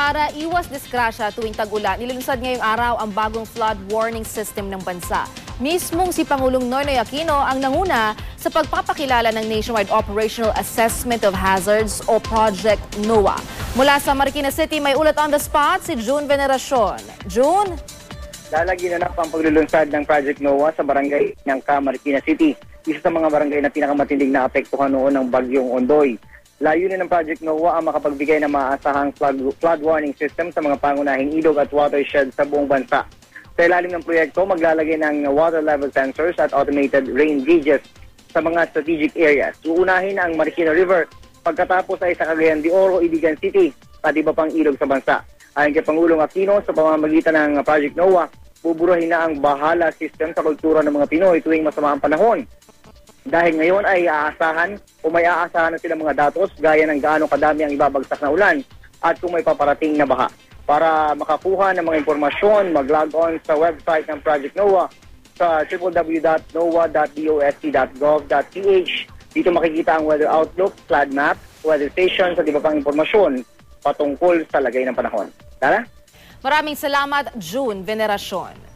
Para iwas disgrasya tuwing tag-ulan, nilunsad ngayong araw ang bagong flood warning system ng bansa. Mismong si Pangulong Noynoy Aquino ang nanguna sa pagpapakilala ng Nationwide Operational Assessment of Hazards o Project NOAA. Mula sa Marikina City, may ulat on the spot si June Veneracion. June? Lalagyan na ang paglulunsad ng Project NOAA sa barangay ng Camarikina City. Isa sa mga barangay na pinakamatinding na apektuhan noon ng bagyong Ondoy. Layunin ng Project NOAA ang makapagbigay ng maaasahang flood, flood warning system sa mga pangunahing ilog at watershed sa buong bansa. Sa ilalim ng proyekto, maglalagay ng water level sensors at automated rain gauges sa mga strategic areas. Uunahin ang Marikina River pagkatapos ay sa Cagayan de Oro, Ibigan City at iba pang ilog sa bansa. Ayon kay Pangulong Aquino, sa pamamagitan ng Project NOAA, buburahin na ang bahala system sa kultura ng mga Pinoy tuwing masama ang panahon. Dahil ngayon ay aasahan o may aasahan na silang mga datos gaya ng gaano kadami ang ibabagsak na ulan at kung may paparating na baha. Para makakuha ng mga impormasyon, mag-log on sa website ng Project NOAA sa www.noaa.dost.gov.ph. Dito makikita ang weather outlook, flood map, weather stations at iba pang impormasyon patungkol sa lagay ng panahon. Tara? Maraming salamat, June Veneracion.